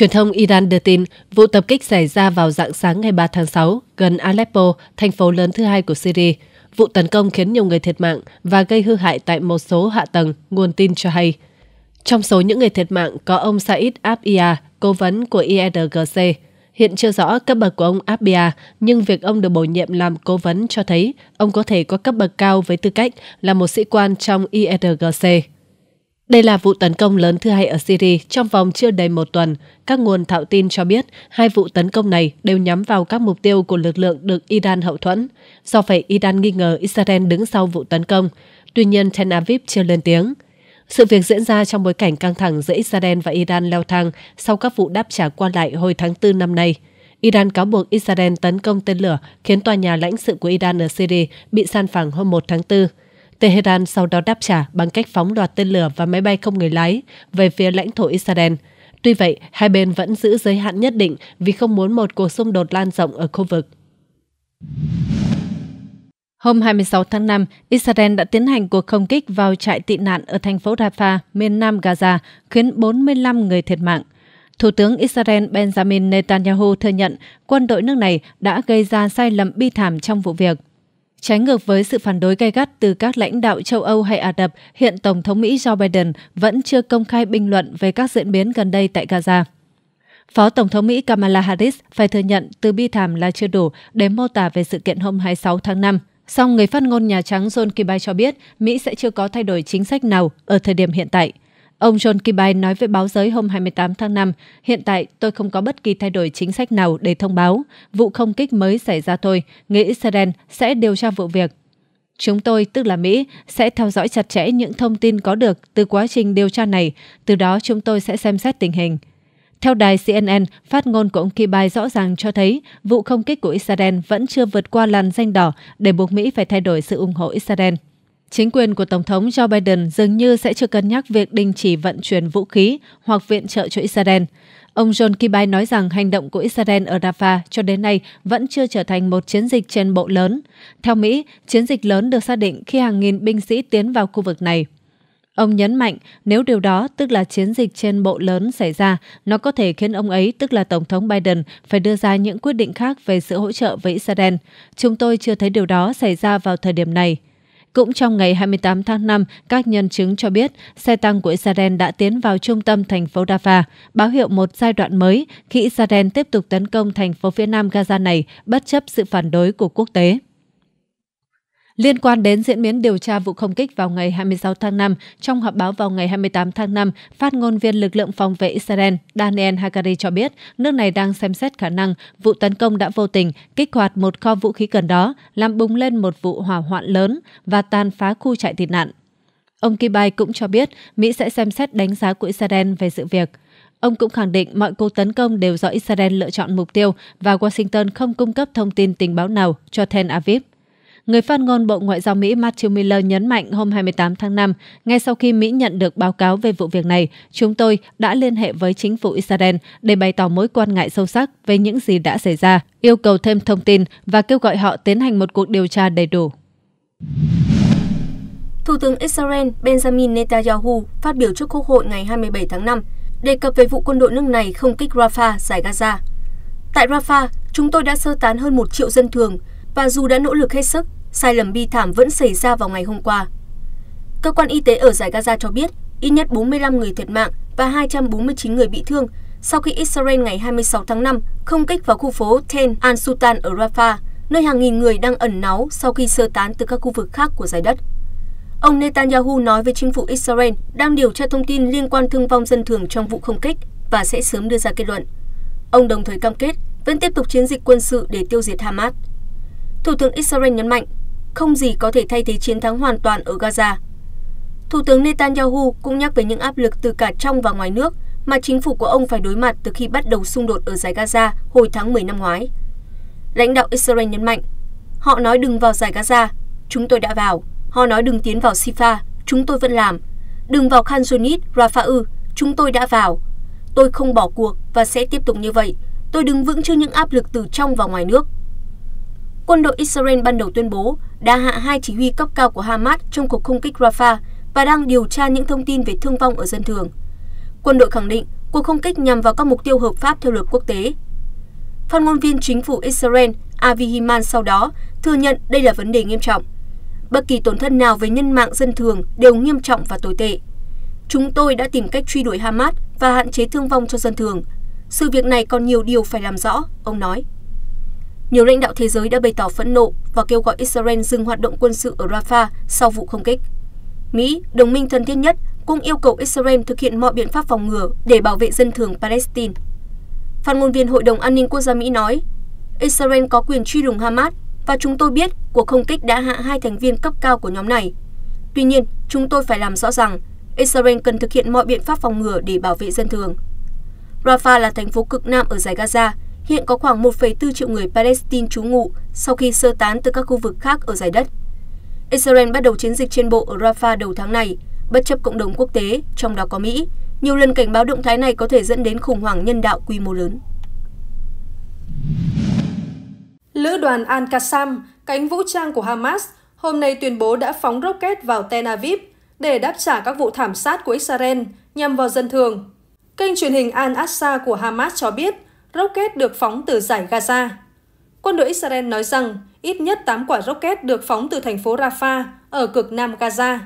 Truyền thông Iran đưa tin vụ tập kích xảy ra vào dạng sáng ngày 3 tháng 6 gần Aleppo, thành phố lớn thứ hai của Syria. Vụ tấn công khiến nhiều người thiệt mạng và gây hư hại tại một số hạ tầng, nguồn tin cho hay. Trong số những người thiệt mạng có ông Said Abia, cố vấn của IRGC. Hiện chưa rõ cấp bậc của ông Abia, nhưng việc ông được bổ nhiệm làm cố vấn cho thấy ông có thể có cấp bậc cao với tư cách là một sĩ quan trong IRGC. Đây là vụ tấn công lớn thứ hai ở Syria trong vòng chưa đầy một tuần. Các nguồn thạo tin cho biết hai vụ tấn công này đều nhắm vào các mục tiêu của lực lượng được Iran hậu thuẫn. Do vậy, Iran nghi ngờ Israel đứng sau vụ tấn công. Tuy nhiên, Tel Aviv chưa lên tiếng. Sự việc diễn ra trong bối cảnh căng thẳng giữa Israel và Iran leo thang sau các vụ đáp trả qua lại hồi tháng 4 năm nay. Iran cáo buộc Israel tấn công tên lửa khiến tòa nhà lãnh sự của Iran ở Syria bị san phẳng hôm 1 tháng 4. Tehran sau đó đáp trả bằng cách phóng loạt tên lửa và máy bay không người lái về phía lãnh thổ Israel. Tuy vậy, hai bên vẫn giữ giới hạn nhất định vì không muốn một cuộc xung đột lan rộng ở khu vực. Hôm 26 tháng 5, Israel đã tiến hành cuộc không kích vào trại tị nạn ở thành phố Rafah, miền nam Gaza, khiến 45 người thiệt mạng. Thủ tướng Israel Benjamin Netanyahu thừa nhận quân đội nước này đã gây ra sai lầm bi thảm trong vụ việc. Trái ngược với sự phản đối gay gắt từ các lãnh đạo châu Âu hay Ả Rập, hiện Tổng thống Mỹ Joe Biden vẫn chưa công khai bình luận về các diễn biến gần đây tại Gaza. Phó Tổng thống Mỹ Kamala Harris phải thừa nhận từ bi thảm là chưa đủ để mô tả về sự kiện hôm 26 tháng 5. Song người phát ngôn Nhà Trắng John Kirby cho biết Mỹ sẽ chưa có thay đổi chính sách nào ở thời điểm hiện tại. Ông John Kirby nói với báo giới hôm 28 tháng 5, hiện tại tôi không có bất kỳ thay đổi chính sách nào để thông báo. Vụ không kích mới xảy ra thôi, người Israel sẽ điều tra vụ việc. Chúng tôi, tức là Mỹ, sẽ theo dõi chặt chẽ những thông tin có được từ quá trình điều tra này, từ đó chúng tôi sẽ xem xét tình hình. Theo đài CNN, phát ngôn của ông Kirby rõ ràng cho thấy vụ không kích của Israel vẫn chưa vượt qua làn danh đỏ để buộc Mỹ phải thay đổi sự ủng hộ Israel. Chính quyền của Tổng thống Joe Biden dường như sẽ chưa cân nhắc việc đình chỉ vận chuyển vũ khí hoặc viện trợ cho Israel. Ông John Kirby nói rằng hành động của Israel ở Rafah cho đến nay vẫn chưa trở thành một chiến dịch trên bộ lớn. Theo Mỹ, chiến dịch lớn được xác định khi hàng nghìn binh sĩ tiến vào khu vực này. Ông nhấn mạnh nếu điều đó tức là chiến dịch trên bộ lớn xảy ra, nó có thể khiến ông ấy, tức là Tổng thống Biden, phải đưa ra những quyết định khác về sự hỗ trợ với Israel. Chúng tôi chưa thấy điều đó xảy ra vào thời điểm này. Cũng trong ngày 28 tháng 5, các nhân chứng cho biết xe tăng của Israel đã tiến vào trung tâm thành phố Rafah, báo hiệu một giai đoạn mới khi Israel tiếp tục tấn công thành phố phía nam Gaza này bất chấp sự phản đối của quốc tế. Liên quan đến diễn biến điều tra vụ không kích vào ngày 26 tháng 5, trong họp báo vào ngày 28 tháng 5, phát ngôn viên lực lượng phòng vệ Israel Daniel Hagari cho biết nước này đang xem xét khả năng vụ tấn công đã vô tình kích hoạt một kho vũ khí gần đó, làm bùng lên một vụ hỏa hoạn lớn và tàn phá khu trại tị nạn. Ông Kibai cũng cho biết Mỹ sẽ xem xét đánh giá của Israel về sự việc. Ông cũng khẳng định mọi cuộc tấn công đều do Israel lựa chọn mục tiêu và Washington không cung cấp thông tin tình báo nào cho Tel Aviv. Người phát ngôn Bộ Ngoại giao Mỹ Matthew Miller nhấn mạnh hôm 28 tháng 5, ngay sau khi Mỹ nhận được báo cáo về vụ việc này, chúng tôi đã liên hệ với chính phủ Israel để bày tỏ mối quan ngại sâu sắc về những gì đã xảy ra, yêu cầu thêm thông tin và kêu gọi họ tiến hành một cuộc điều tra đầy đủ. Thủ tướng Israel Benjamin Netanyahu phát biểu trước Quốc hội ngày 27 tháng 5 đề cập về vụ quân đội nước này không kích Rafah, giải Gaza. Tại Rafah, chúng tôi đã sơ tán hơn một triệu dân thường và dù đã nỗ lực hết sức, sai lầm bi thảm vẫn xảy ra vào ngày hôm qua. Cơ quan y tế ở giải Gaza cho biết ít nhất 45 người thiệt mạng và 249 người bị thương sau khi Israel ngày 26 tháng 5 không kích vào khu phố Ten al-Sultan ở Rafah, nơi hàng nghìn người đang ẩn náu sau khi sơ tán từ các khu vực khác của giải đất. Ông Netanyahu nói với chính phủ Israel đang điều tra thông tin liên quan thương vong dân thường trong vụ không kích và sẽ sớm đưa ra kết luận. Ông đồng thời cam kết vẫn tiếp tục chiến dịch quân sự để tiêu diệt Hamas. Thủ tướng Israel nhấn mạnh, không gì có thể thay thế chiến thắng hoàn toàn ở Gaza. Thủ tướng Netanyahu cũng nhắc về những áp lực từ cả trong và ngoài nước mà chính phủ của ông phải đối mặt từ khi bắt đầu xung đột ở giải Gaza hồi tháng 10 năm ngoái. Lãnh đạo Israel nhấn mạnh, họ nói đừng vào giải Gaza, chúng tôi đã vào. Họ nói đừng tiến vào Sifa, chúng tôi vẫn làm. Đừng vào Khan Yunis, Rafah, chúng tôi đã vào. Tôi không bỏ cuộc và sẽ tiếp tục như vậy. Tôi đứng vững trước những áp lực từ trong và ngoài nước quân đội Israel ban đầu tuyên bố đã hạ hai chỉ huy cấp cao của Hamas trong cuộc không kích Rafah và đang điều tra những thông tin về thương vong ở dân thường. Quân đội khẳng định cuộc không kích nhằm vào các mục tiêu hợp pháp theo luật quốc tế. Phát ngôn viên chính phủ Israel Avi Himan sau đó thừa nhận đây là vấn đề nghiêm trọng. Bất kỳ tổn thất nào về nhân mạng dân thường đều nghiêm trọng và tồi tệ. Chúng tôi đã tìm cách truy đuổi Hamas và hạn chế thương vong cho dân thường. Sự việc này còn nhiều điều phải làm rõ, ông nói. Nhiều lãnh đạo thế giới đã bày tỏ phẫn nộ và kêu gọi Israel dừng hoạt động quân sự ở Rafah sau vụ không kích. Mỹ, đồng minh thân thiết nhất, cũng yêu cầu Israel thực hiện mọi biện pháp phòng ngừa để bảo vệ dân thường Palestine. Phát ngôn viên Hội đồng An ninh Quốc gia Mỹ nói, Israel có quyền truy lùng Hamas và chúng tôi biết cuộc không kích đã hạ hai thành viên cấp cao của nhóm này. Tuy nhiên, chúng tôi phải làm rõ rằng Israel cần thực hiện mọi biện pháp phòng ngừa để bảo vệ dân thường. Rafah là thành phố cực nam ở giải Gaza, hiện có khoảng 1,4 triệu người Palestine trú ngụ sau khi sơ tán từ các khu vực khác ở giải đất. Israel bắt đầu chiến dịch trên bộ ở Rafah đầu tháng này, bất chấp cộng đồng quốc tế, trong đó có Mỹ, nhiều lần cảnh báo động thái này có thể dẫn đến khủng hoảng nhân đạo quy mô lớn. Lữ đoàn Al-Qassam, cánh vũ trang của Hamas, hôm nay tuyên bố đã phóng rocket vào Tel Aviv để đáp trả các vụ thảm sát của Israel nhằm vào dân thường. Kênh truyền hình Al-Aqsa của Hamas cho biết rocket được phóng từ giải Gaza. Quân đội Israel nói rằng ít nhất 8 quả rocket được phóng từ thành phố Rafah ở cực nam Gaza.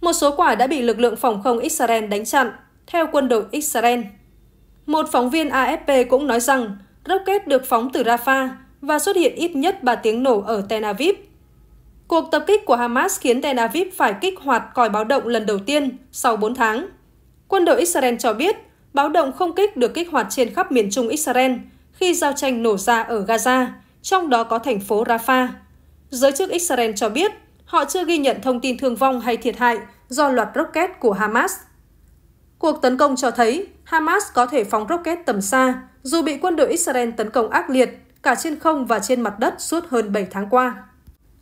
Một số quả đã bị lực lượng phòng không Israel đánh chặn, theo quân đội Israel. Một phóng viên AFP cũng nói rằng rocket được phóng từ Rafah và xuất hiện ít nhất 3 tiếng nổ ở Tel Aviv. Cuộc tập kích của Hamas khiến Tel Aviv phải kích hoạt còi báo động lần đầu tiên sau 4 tháng. Quân đội Israel cho biết báo động không kích được kích hoạt trên khắp miền trung Israel khi giao tranh nổ ra ở Gaza, trong đó có thành phố Rafah. Giới chức Israel cho biết họ chưa ghi nhận thông tin thương vong hay thiệt hại do loạt rocket của Hamas. Cuộc tấn công cho thấy Hamas có thể phóng rocket tầm xa dù bị quân đội Israel tấn công ác liệt cả trên không và trên mặt đất suốt hơn 7 tháng qua.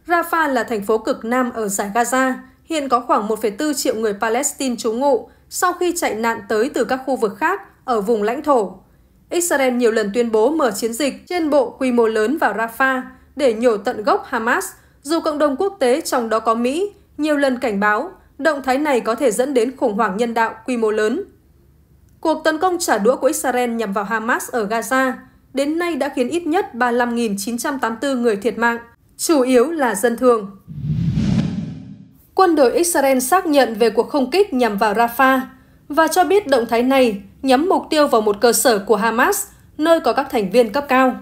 Rafah là thành phố cực nam ở giải Gaza, hiện có khoảng 1,4 triệu người Palestine trú ngụ sau khi chạy nạn tới từ các khu vực khác ở vùng lãnh thổ. Israel nhiều lần tuyên bố mở chiến dịch trên bộ quy mô lớn vào Rafah để nhổ tận gốc Hamas, dù cộng đồng quốc tế trong đó có Mỹ nhiều lần cảnh báo động thái này có thể dẫn đến khủng hoảng nhân đạo quy mô lớn. Cuộc tấn công trả đũa của Israel nhằm vào Hamas ở Gaza đến nay đã khiến ít nhất 35.984 người thiệt mạng, chủ yếu là dân thường. Quân đội Israel xác nhận về cuộc không kích nhằm vào Rafah và cho biết động thái này nhắm mục tiêu vào một cơ sở của Hamas, nơi có các thành viên cấp cao.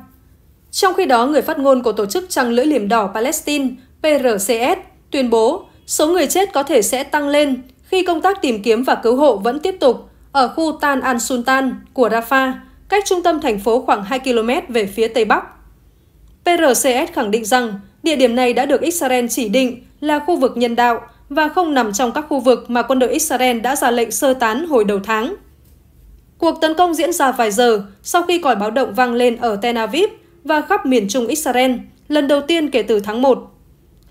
Trong khi đó, người phát ngôn của Tổ chức Trăng lưỡi liềm đỏ Palestine PRCS tuyên bố số người chết có thể sẽ tăng lên khi công tác tìm kiếm và cứu hộ vẫn tiếp tục ở khu Tan al-Sultan của Rafah, cách trung tâm thành phố khoảng 2 km về phía tây bắc. PRCS khẳng định rằng địa điểm này đã được Israel chỉ định là khu vực nhân đạo và không nằm trong các khu vực mà quân đội Israel đã ra lệnh sơ tán hồi đầu tháng. Cuộc tấn công diễn ra vài giờ sau khi còi báo động vang lên ở Tel Aviv và khắp miền trung Israel, lần đầu tiên kể từ tháng 1.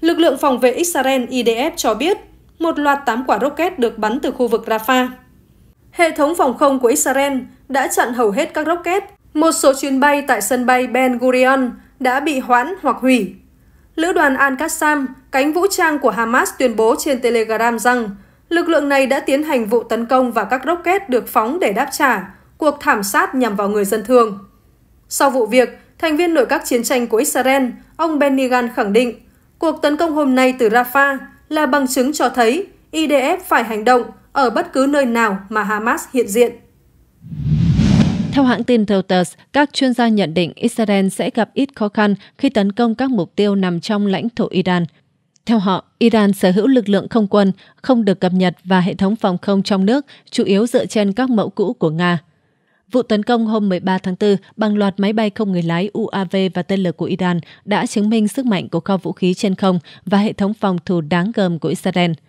Lực lượng phòng vệ Israel IDF cho biết một loạt 8 quả rocket được bắn từ khu vực Rafah. Hệ thống phòng không của Israel đã chặn hầu hết các rocket. Một số chuyến bay tại sân bay Ben Gurion đã bị hoãn hoặc hủy. Lữ đoàn Al-Qassam, cánh vũ trang của Hamas tuyên bố trên Telegram rằng lực lượng này đã tiến hành vụ tấn công và các rocket được phóng để đáp trả cuộc thảm sát nhằm vào người dân thường. Sau vụ việc, thành viên nội các chiến tranh của Israel, ông Benny Gantz khẳng định cuộc tấn công hôm nay từ Rafah là bằng chứng cho thấy IDF phải hành động ở bất cứ nơi nào mà Hamas hiện diện. Theo hãng tin Reuters, các chuyên gia nhận định Israel sẽ gặp ít khó khăn khi tấn công các mục tiêu nằm trong lãnh thổ Iran. Theo họ, Iran sở hữu lực lượng không quân, không được cập nhật và hệ thống phòng không trong nước, chủ yếu dựa trên các mẫu cũ của Nga. Vụ tấn công hôm 13 tháng 4 bằng loạt máy bay không người lái UAV và tên lửa của Iran đã chứng minh sức mạnh của kho vũ khí trên không và hệ thống phòng thủ đáng gờm của Israel –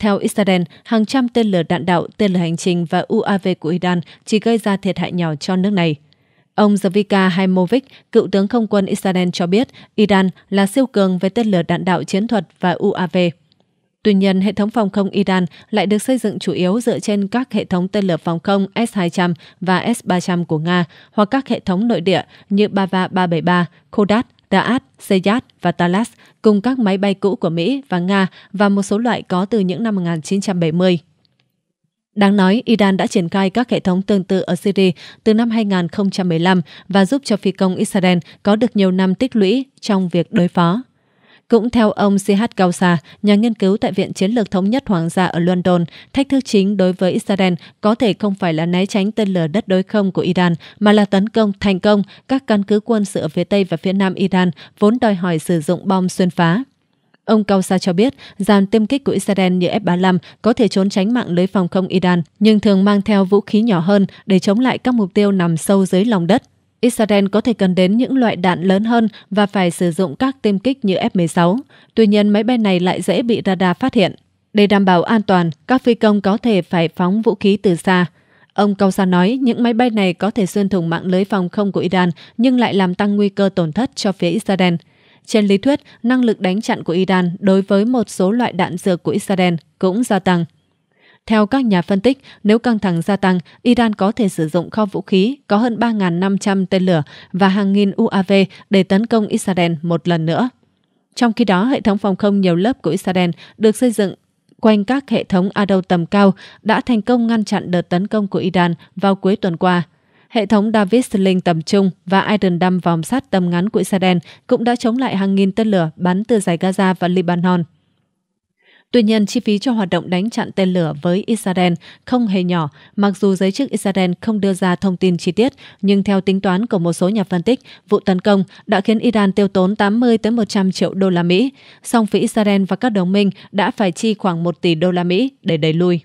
theo Israel, hàng trăm tên lửa đạn đạo, tên lửa hành trình và UAV của Iran chỉ gây ra thiệt hại nhỏ cho nước này. Ông Zvika Haimovic, cựu tướng không quân Israel cho biết Iran là siêu cường về tên lửa đạn đạo chiến thuật và UAV. Tuy nhiên, hệ thống phòng không Iran lại được xây dựng chủ yếu dựa trên các hệ thống tên lửa phòng không S-200 và S-300 của Nga hoặc các hệ thống nội địa như Bava 373, Kodat, Daat, Seyat và Talas cùng các máy bay cũ của Mỹ và Nga và một số loại có từ những năm 1970. Đáng nói, Iran đã triển khai các hệ thống tương tự ở Syria từ năm 2015 và giúp cho phi công Israel có được nhiều năm tích lũy trong việc đối phó. Cũng theo ông CH Gausa, nhà nghiên cứu tại Viện Chiến lược Thống nhất Hoàng gia ở London, thách thức chính đối với Israel có thể không phải là né tránh tên lửa đất đối không của Iran, mà là tấn công thành công các căn cứ quân sự ở phía Tây và phía Nam Iran, vốn đòi hỏi sử dụng bom xuyên phá. Ông Kausa cho biết, dàn tiêm kích của Israel như F-35 có thể trốn tránh mạng lưới phòng không Iran, nhưng thường mang theo vũ khí nhỏ hơn để chống lại các mục tiêu nằm sâu dưới lòng đất. Israel có thể cần đến những loại đạn lớn hơn và phải sử dụng các tiêm kích như F-16. Tuy nhiên, máy bay này lại dễ bị radar phát hiện. Để đảm bảo an toàn, các phi công có thể phải phóng vũ khí từ xa. Ông Kausa nói những máy bay này có thể xuyên thủng mạng lưới phòng không của Iran nhưng lại làm tăng nguy cơ tổn thất cho phía Israel. Trên lý thuyết, năng lực đánh chặn của Iran đối với một số loại đạn dược của Israel cũng gia tăng. Theo các nhà phân tích, nếu căng thẳng gia tăng, Iran có thể sử dụng kho vũ khí có hơn 3.500 tên lửa và hàng nghìn UAV để tấn công Israel một lần nữa. Trong khi đó, hệ thống phòng không nhiều lớp của Israel được xây dựng quanh các hệ thống Ado tầm cao đã thành công ngăn chặn đợt tấn công của Iran vào cuối tuần qua. Hệ thống David Sling tầm trung và Iron Dome vòng sát tầm ngắn của Israel cũng đã chống lại hàng nghìn tên lửa bắn từ giải Gaza và Lebanon. Tuy nhiên, chi phí cho hoạt động đánh chặn tên lửa với Israel không hề nhỏ, mặc dù giới chức Israel không đưa ra thông tin chi tiết, nhưng theo tính toán của một số nhà phân tích, vụ tấn công đã khiến Iran tiêu tốn 80 tới 100 triệu đô la Mỹ, song phía Israel và các đồng minh đã phải chi khoảng 1 tỷ đô la Mỹ để đẩy lùi.